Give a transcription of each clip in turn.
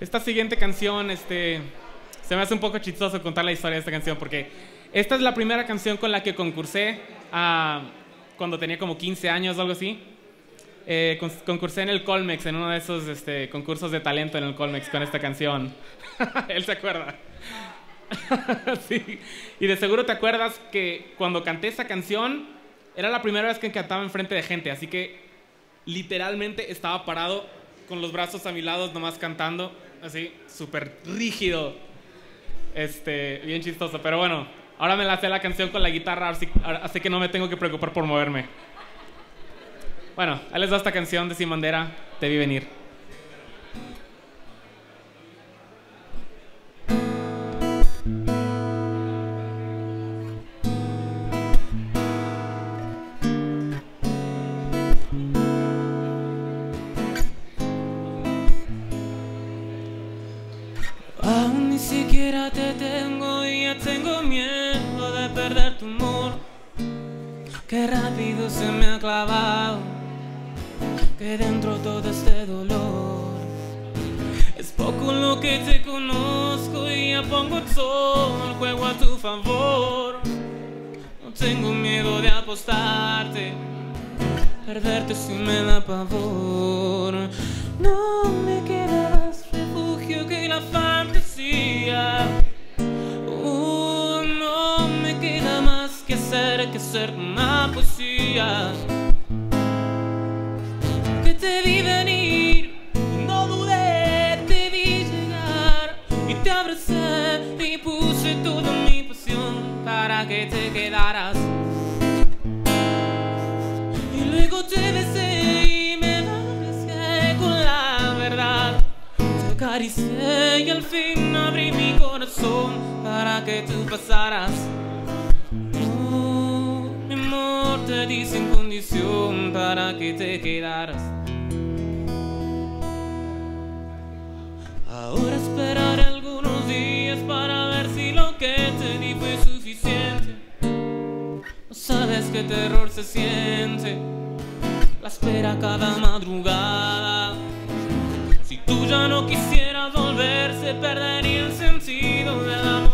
Esta siguiente canción, este, se me hace un poco chistoso contar la historia de esta canción porque esta es la primera canción con la que concursé ah, cuando tenía como 15 años o algo así. Eh, concursé en el Colmex, en uno de esos este, concursos de talento en el Colmex con esta canción. Él se acuerda. sí. Y de seguro te acuerdas que cuando canté esa canción era la primera vez que cantaba enfrente de gente, así que literalmente estaba parado con los brazos a mi lado, nomás cantando, así, súper rígido. Este, bien chistoso, pero bueno, ahora me la sé la canción con la guitarra, así, que no me tengo que preocupar por moverme. Bueno, ahí les doy esta canción de Sin Bandera, Te vi venir. siquiera te tengo y ya tengo miedo de perder tu amor. Qué rápido se me ha clavado, que dentro todo este dolor. Es poco lo que te conozco y ya pongo todo el juego a tu favor. No tengo miedo de apostarte, perderte si me da pavor. No que hacer que ser una poesía. Que te vi venir, no dudé, te vi llegar y te abracé y puse toda mi pasión para que te quedaras. Y luego te besé y me arriesgué con la verdad. Te acaricié y al fin para que tú pasaras. Di sin condición para que te quedaras. Ahora esperaré algunos días para ver si lo que te di fue suficiente. No sabes qué terror se siente, la espera cada madrugada. Si tú ya no quisieras volver, se perdería el sentido del amor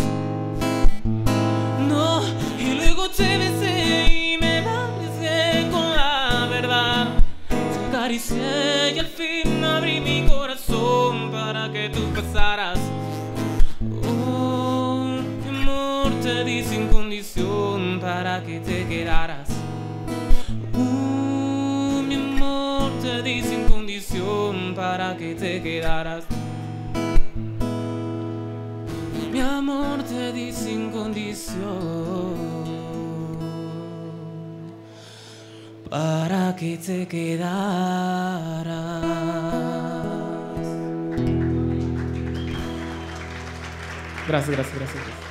al fin abrí mi corazón para que tú pasaras. Oh, amor, te di sin condición para que te quedaras. Oh, mi amor, te di sin condición para que te quedaras. Mi amor, te di sin condición. Para que te quedaras. Gracias, gracias, gracias.